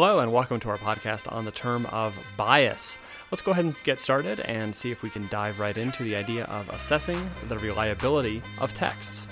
Hello, and welcome to our podcast on the term of bias. Let's go ahead and get started and see if we can dive right into the idea of assessing the reliability of texts.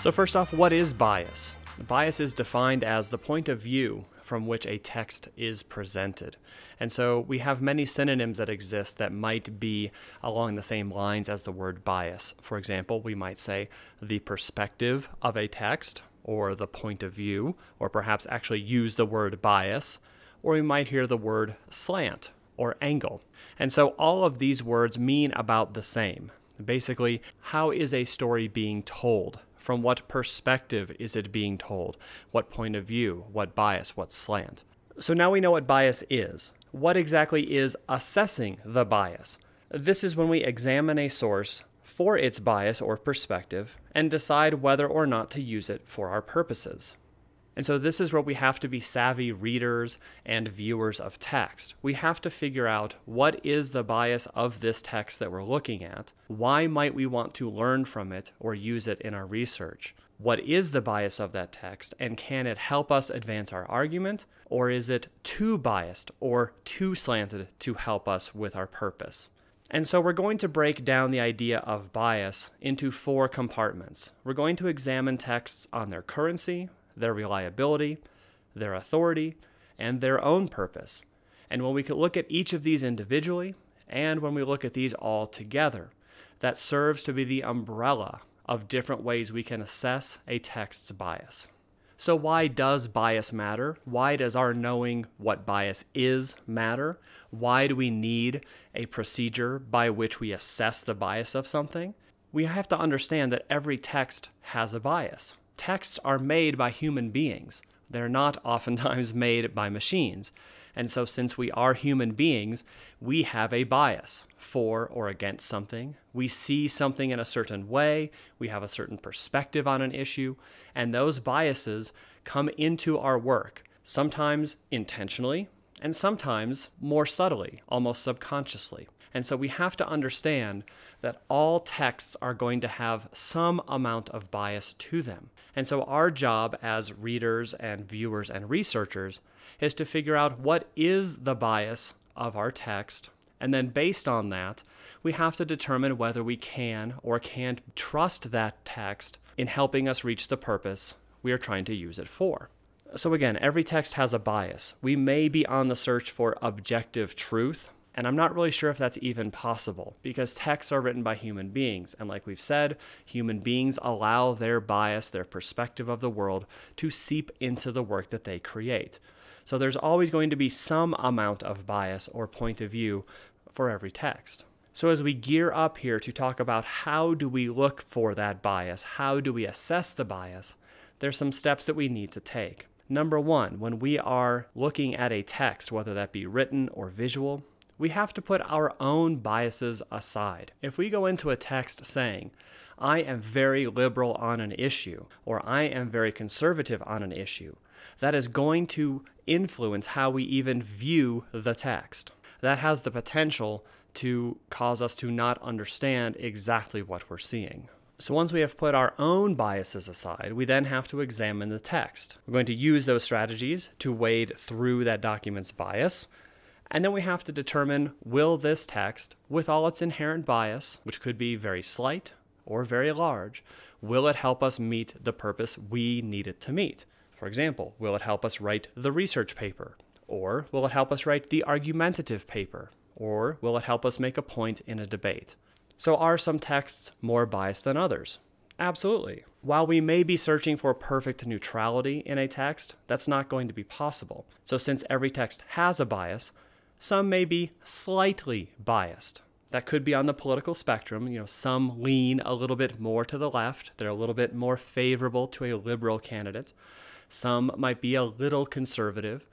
So, first off, what is bias? Bias is defined as the point of view from which a text is presented. And so we have many synonyms that exist that might be along the same lines as the word bias. For example, we might say the perspective of a text, or the point of view, or perhaps actually use the word bias, or we might hear the word slant or angle. And so all of these words mean about the same. Basically, how is a story being told? From what perspective is it being told? What point of view? What bias? What slant? So now we know what bias is. What exactly is assessing the bias? This is when we examine a source for its bias or perspective and decide whether or not to use it for our purposes. And so, this is where we have to be savvy readers and viewers of text. We have to figure out what is the bias of this text that we're looking at. Why might we want to learn from it or use it in our research? What is the bias of that text, and can it help us advance our argument, or is it too biased or too slanted to help us with our purpose? And so we're going to break down the idea of bias into four compartments. We're going to examine texts on their currency, their reliability, their authority, and their own purpose. And when we can look at each of these individually, and when we look at these all together, that serves to be the umbrella of different ways we can assess a text's bias. So, why does bias matter? Why does our knowing what bias is matter? Why do we need a procedure by which we assess the bias of something? We have to understand that every text has a bias. Texts are made by human beings. They're not oftentimes made by machines. And so, since we are human beings, we have a bias for or against something. We see something in a certain way, we have a certain perspective on an issue, and those biases come into our work, sometimes intentionally, and sometimes more subtly, almost subconsciously. And so we have to understand that all texts are going to have some amount of bias to them. And so our job as readers and viewers and researchers is to figure out what is the bias of our text. And then based on that, we have to determine whether we can or can't trust that text in helping us reach the purpose we are trying to use it for. So, again, every text has a bias. We may be on the search for objective truth, and I'm not really sure if that's even possible because texts are written by human beings. And like we've said, human beings allow their bias, their perspective of the world, to seep into the work that they create. So there's always going to be some amount of bias or point of view for every text. So as we gear up here to talk about how do we look for that bias, how do we assess the bias, there's some steps that we need to take. Number one, when we are looking at a text, whether that be written or visual, we have to put our own biases aside. If we go into a text saying, I am very liberal on an issue, or I am very conservative on an issue, that is going to influence how we even view the text. That has the potential to cause us to not understand exactly what we're seeing. So once we have put our own biases aside, we then have to examine the text. We're going to use those strategies to wade through that document's bias and then we have to determine will this text, with all its inherent bias, which could be very slight or very large, will it help us meet the purpose we need it to meet? For example, will it help us write the research paper? Or will it help us write the argumentative paper? Or will it help us make a point in a debate? So, are some texts more biased than others? Absolutely. While we may be searching for perfect neutrality in a text, that's not going to be possible. So, since every text has a bias, some may be slightly biased. That could be on the political spectrum. You know, some lean a little bit more to the left. They're a little bit more favorable to a liberal candidate. Some might be a little conservative,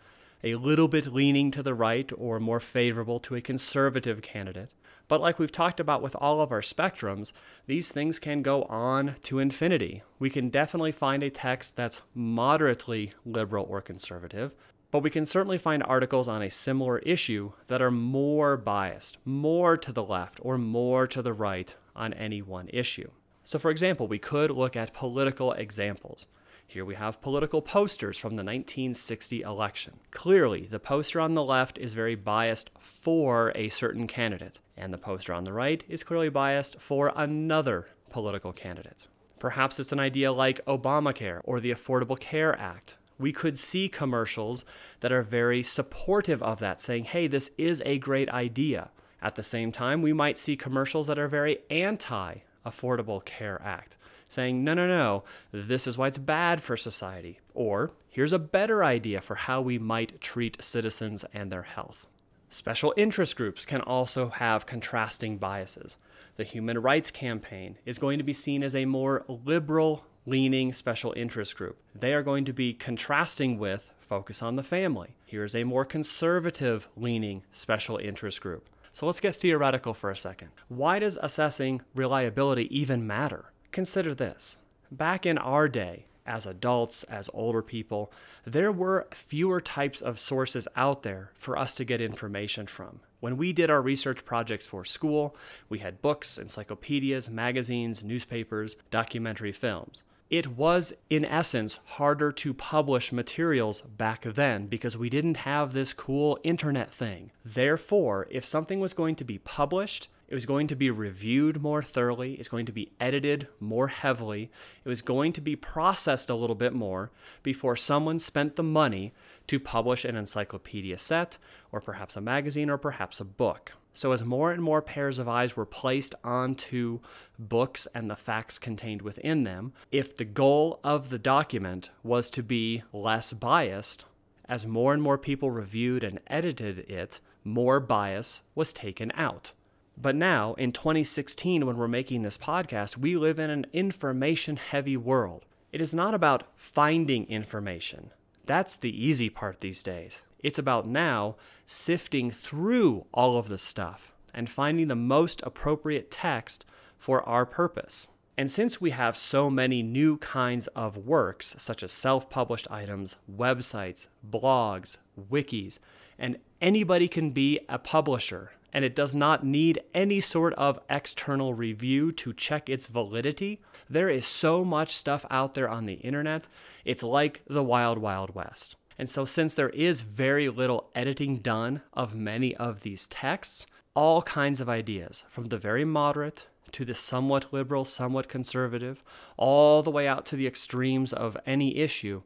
a little bit leaning to the right or more favorable to a conservative candidate. But like we've talked about with all of our spectrums, these things can go on to infinity. We can definitely find a text that's moderately liberal or conservative, but we can certainly find articles on a similar issue that are more biased, more to the left or more to the right on any one issue. So, for example, we could look at political examples. Here we have political posters from the 1960 election. Clearly, the poster on the left is very biased for a certain candidate, and the poster on the right is clearly biased for another political candidate. Perhaps it's an idea like Obamacare or the Affordable Care Act. We could see commercials that are very supportive of that, saying, hey, this is a great idea. At the same time, we might see commercials that are very anti Affordable Care Act, saying, no, no, no, this is why it's bad for society. Or, here's a better idea for how we might treat citizens and their health. Special interest groups can also have contrasting biases. The Human Rights Campaign is going to be seen as a more liberal leaning special interest group. They are going to be contrasting with Focus on the Family. Here's a more conservative leaning special interest group. So let's get theoretical for a second. Why does assessing reliability even matter? Consider this. Back in our day, as adults, as older people, there were fewer types of sources out there for us to get information from. When we did our research projects for school, we had books, encyclopedias, magazines, newspapers, documentary films. It was, in essence, harder to publish materials back then because we didn't have this cool internet thing. Therefore, if something was going to be published, it was going to be reviewed more thoroughly. It's going to be edited more heavily. It was going to be processed a little bit more before someone spent the money to publish an encyclopedia set, or perhaps a magazine, or perhaps a book. So, as more and more pairs of eyes were placed onto books and the facts contained within them, if the goal of the document was to be less biased, as more and more people reviewed and edited it, more bias was taken out. But now, in 2016, when we're making this podcast, we live in an information heavy world. It is not about finding information. That's the easy part these days. It's about now sifting through all of the stuff and finding the most appropriate text for our purpose. And since we have so many new kinds of works, such as self published items, websites, blogs, wikis, and anybody can be a publisher and it does not need any sort of external review to check its validity. There is so much stuff out there on the internet, it's like the wild, wild west. And so, since there is very little editing done of many of these texts, all kinds of ideas, from the very moderate to the somewhat liberal, somewhat conservative, all the way out to the extremes of any issue,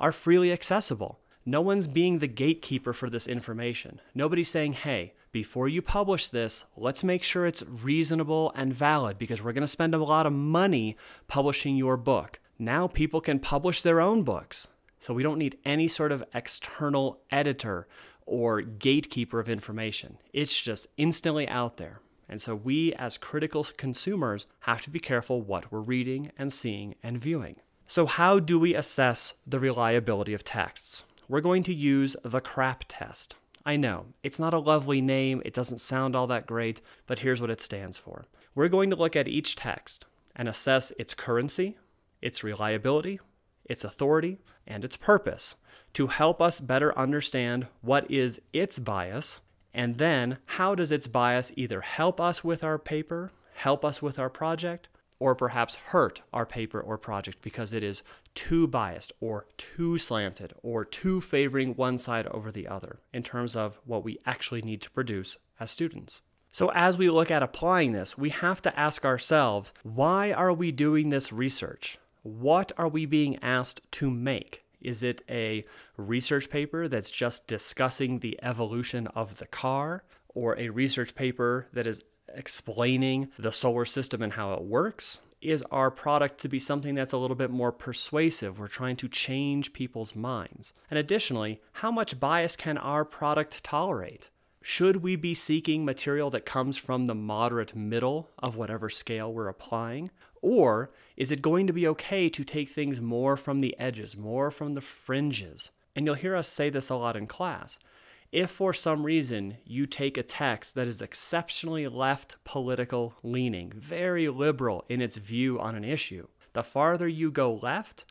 are freely accessible. No one's being the gatekeeper for this information. Nobody's saying, hey, before you publish this, let's make sure it's reasonable and valid because we're going to spend a lot of money publishing your book. Now people can publish their own books. So we don't need any sort of external editor or gatekeeper of information. It's just instantly out there. And so we, as critical consumers, have to be careful what we're reading and seeing and viewing. So, how do we assess the reliability of texts? we're going to use the CRAP test. I know, it's not a lovely name, it doesn't sound all that great, but here's what it stands for. We're going to look at each text and assess its currency, its reliability, its authority, and its purpose to help us better understand what is its bias, and then how does its bias either help us with our paper, help us with our project, or perhaps hurt our paper or project because it is too biased or too slanted or too favoring one side over the other in terms of what we actually need to produce as students. So, as we look at applying this, we have to ask ourselves why are we doing this research? What are we being asked to make? Is it a research paper that's just discussing the evolution of the car, or a research paper that is explaining the solar system and how it works? Is our product to be something that's a little bit more persuasive? We're trying to change people's minds. And additionally, how much bias can our product tolerate? Should we be seeking material that comes from the moderate middle of whatever scale we're applying? Or is it going to be okay to take things more from the edges, more from the fringes? And you'll hear us say this a lot in class. If for some reason you take a text that is exceptionally left political leaning, very liberal in its view on an issue, the farther you go left,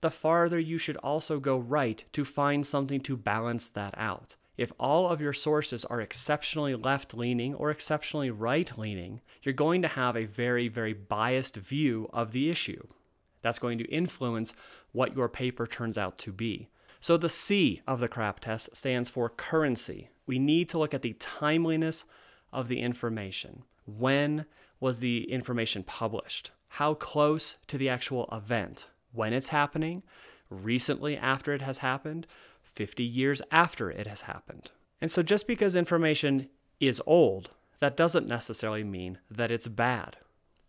the farther you should also go right to find something to balance that out. If all of your sources are exceptionally left leaning or exceptionally right leaning, you're going to have a very, very biased view of the issue. That's going to influence what your paper turns out to be. So the C of the CRAP test stands for currency. We need to look at the timeliness of the information. When was the information published? How close to the actual event? When it's happening? Recently after it has happened? 50 years after it has happened? And so just because information is old, that doesn't necessarily mean that it's bad.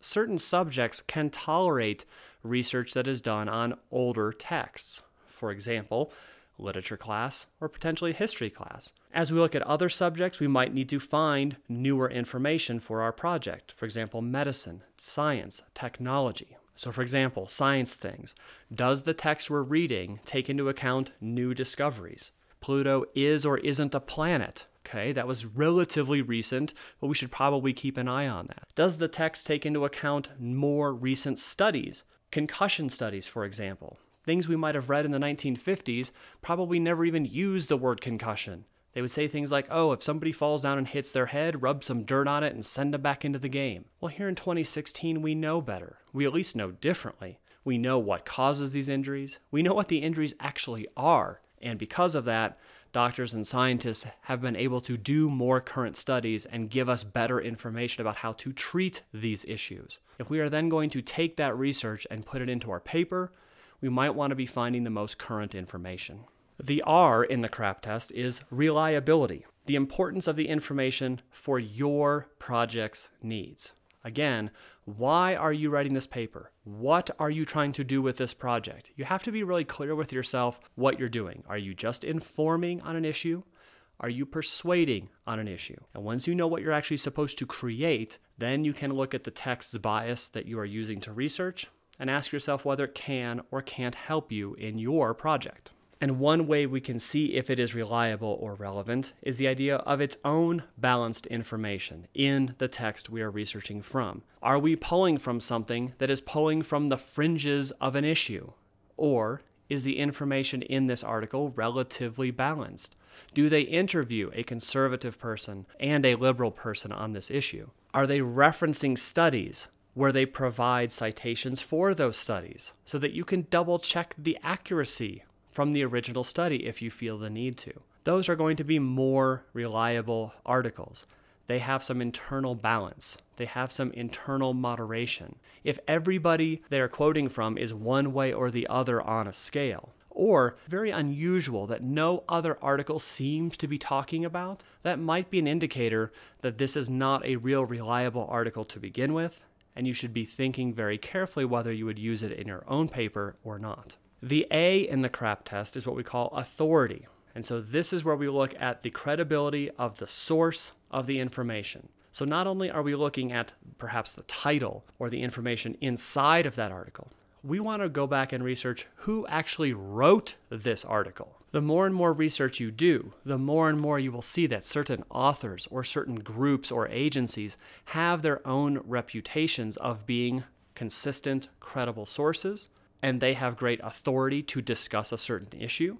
Certain subjects can tolerate research that is done on older texts. For example, literature class, or potentially history class. As we look at other subjects, we might need to find newer information for our project. For example, medicine, science, technology. So, for example, science things. Does the text we're reading take into account new discoveries? Pluto is or isn't a planet. Okay, that was relatively recent, but we should probably keep an eye on that. Does the text take into account more recent studies? Concussion studies, for example things we might have read in the 1950s probably never even used the word concussion. They would say things like, oh, if somebody falls down and hits their head, rub some dirt on it and send them back into the game. Well, here in 2016, we know better. We at least know differently. We know what causes these injuries. We know what the injuries actually are. And because of that, doctors and scientists have been able to do more current studies and give us better information about how to treat these issues. If we are then going to take that research and put it into our paper, we might want to be finding the most current information. The R in the CRAP test is reliability, the importance of the information for your project's needs. Again, why are you writing this paper? What are you trying to do with this project? You have to be really clear with yourself what you're doing. Are you just informing on an issue? Are you persuading on an issue? And once you know what you're actually supposed to create, then you can look at the text's bias that you are using to research and ask yourself whether it can or can't help you in your project. And one way we can see if it is reliable or relevant is the idea of its own balanced information in the text we are researching from. Are we pulling from something that is pulling from the fringes of an issue? Or is the information in this article relatively balanced? Do they interview a conservative person and a liberal person on this issue? Are they referencing studies where they provide citations for those studies so that you can double check the accuracy from the original study if you feel the need to. Those are going to be more reliable articles. They have some internal balance. They have some internal moderation. If everybody they're quoting from is one way or the other on a scale, or very unusual that no other article seems to be talking about, that might be an indicator that this is not a real reliable article to begin with, and you should be thinking very carefully whether you would use it in your own paper or not. The A in the CRAP test is what we call authority. And so this is where we look at the credibility of the source of the information. So not only are we looking at perhaps the title or the information inside of that article, we want to go back and research who actually wrote this article. The more and more research you do, the more and more you will see that certain authors or certain groups or agencies have their own reputations of being consistent, credible sources, and they have great authority to discuss a certain issue,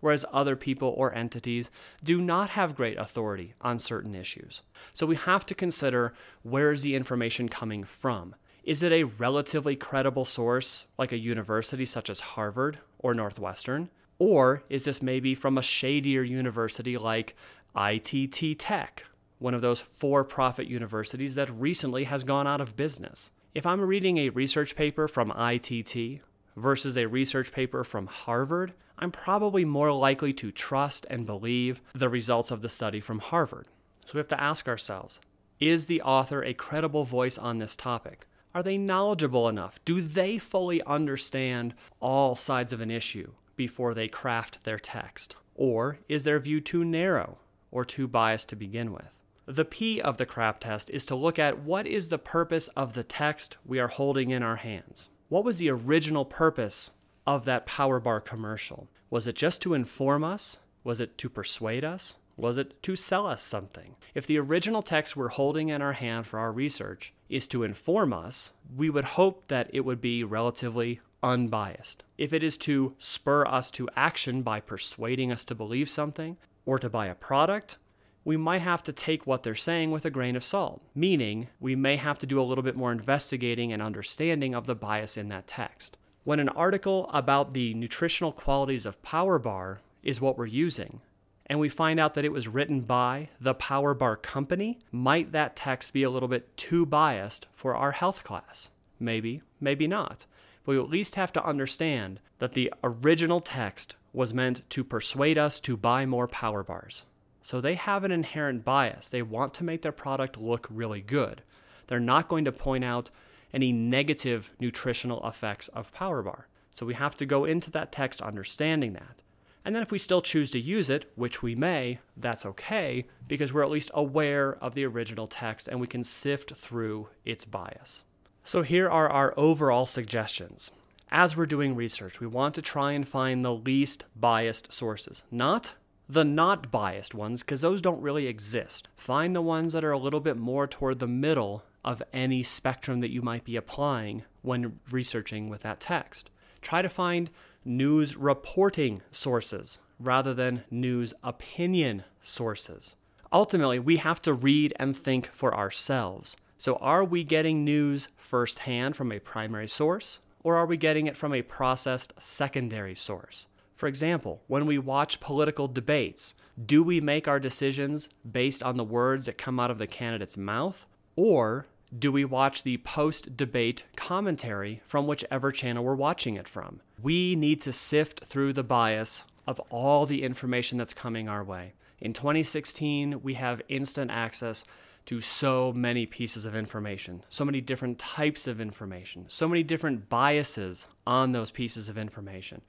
whereas other people or entities do not have great authority on certain issues. So we have to consider where is the information coming from? Is it a relatively credible source, like a university such as Harvard or Northwestern? Or is this maybe from a shadier university like ITT Tech, one of those for profit universities that recently has gone out of business? If I'm reading a research paper from ITT versus a research paper from Harvard, I'm probably more likely to trust and believe the results of the study from Harvard. So we have to ask ourselves is the author a credible voice on this topic? Are they knowledgeable enough? Do they fully understand all sides of an issue before they craft their text? Or is their view too narrow or too biased to begin with? The P of the CRAP test is to look at what is the purpose of the text we are holding in our hands. What was the original purpose of that power bar commercial? Was it just to inform us? Was it to persuade us? Was it to sell us something? If the original text we're holding in our hand for our research is to inform us, we would hope that it would be relatively unbiased. If it is to spur us to action by persuading us to believe something or to buy a product, we might have to take what they're saying with a grain of salt, meaning we may have to do a little bit more investigating and understanding of the bias in that text. When an article about the nutritional qualities of Power Bar is what we're using, and we find out that it was written by the Power Bar company, might that text be a little bit too biased for our health class? Maybe, maybe not. But we at least have to understand that the original text was meant to persuade us to buy more Power Bars. So they have an inherent bias. They want to make their product look really good. They're not going to point out any negative nutritional effects of Power Bar. So we have to go into that text understanding that. And then if we still choose to use it, which we may, that's okay because we're at least aware of the original text and we can sift through its bias. So here are our overall suggestions. As we're doing research, we want to try and find the least biased sources, not the not biased ones, because those don't really exist. Find the ones that are a little bit more toward the middle of any spectrum that you might be applying when researching with that text. Try to find news reporting sources rather than news opinion sources. Ultimately, we have to read and think for ourselves. So, are we getting news firsthand from a primary source, or are we getting it from a processed secondary source? For example, when we watch political debates, do we make our decisions based on the words that come out of the candidate's mouth, or do we watch the post debate commentary from whichever channel we're watching it from? We need to sift through the bias of all the information that's coming our way. In 2016, we have instant access to so many pieces of information, so many different types of information, so many different biases on those pieces of information.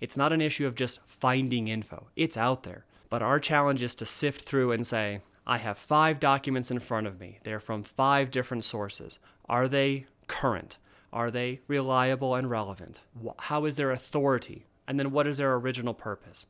It's not an issue of just finding info, it's out there. But our challenge is to sift through and say, I have five documents in front of me. They're from five different sources. Are they current? Are they reliable and relevant? How is their authority? And then what is their original purpose?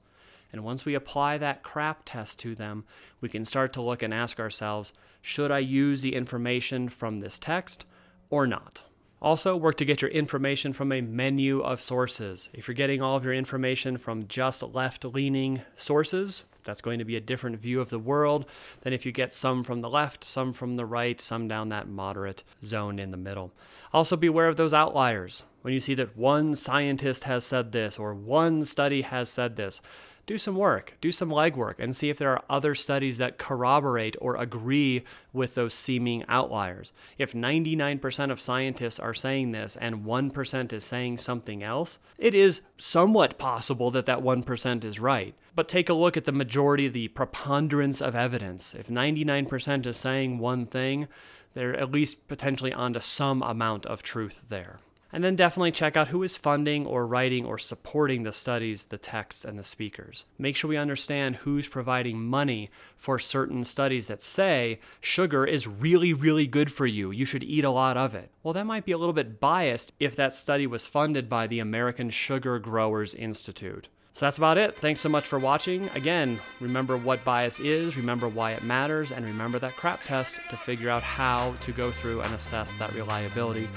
And once we apply that CRAP test to them, we can start to look and ask ourselves should I use the information from this text or not? Also, work to get your information from a menu of sources. If you're getting all of your information from just left leaning sources, that's going to be a different view of the world than if you get some from the left, some from the right, some down that moderate zone in the middle. Also, beware of those outliers. When you see that one scientist has said this or one study has said this, do some work, do some legwork, and see if there are other studies that corroborate or agree with those seeming outliers. If 99% of scientists are saying this and 1% is saying something else, it is somewhat possible that that 1% is right. But take a look at the majority, the preponderance of evidence. If 99% is saying one thing, they're at least potentially onto some amount of truth there. And then definitely check out who is funding or writing or supporting the studies, the texts, and the speakers. Make sure we understand who's providing money for certain studies that say sugar is really, really good for you. You should eat a lot of it. Well, that might be a little bit biased if that study was funded by the American Sugar Growers Institute. So that's about it. Thanks so much for watching. Again, remember what bias is, remember why it matters, and remember that CRAP test to figure out how to go through and assess that reliability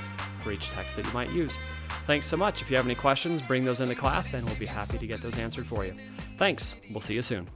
for each text that you might use. Thanks so much. If you have any questions, bring those into class and we'll be happy to get those answered for you. Thanks. We'll see you soon.